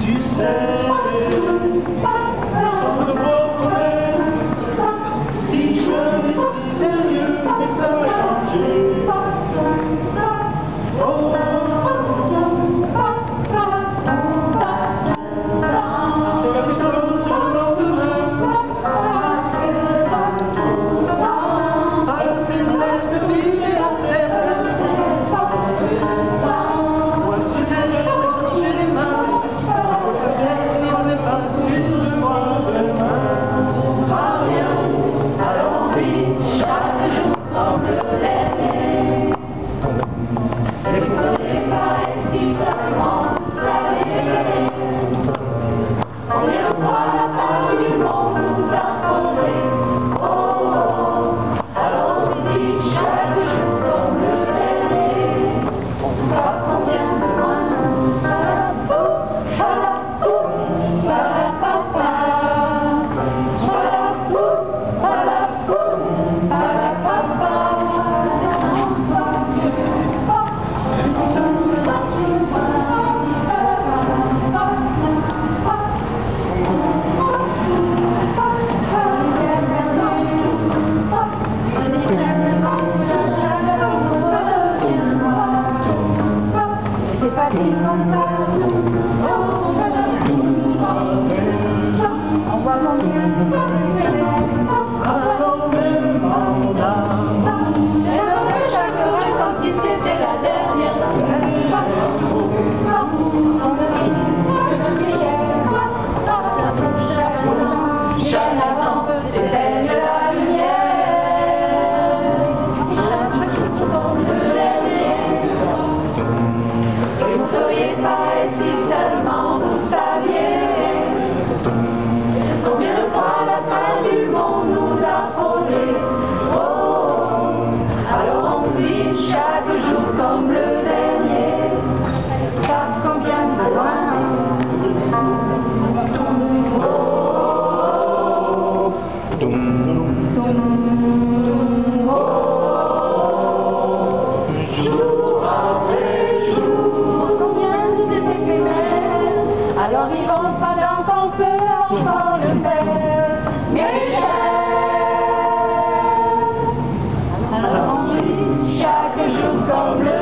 Tu sais. Música Jour après jour, combien tout est éphémère, alors ils vont pas tant qu'on peut encore le faire, mais cher. Alors on dit chaque jour comme le...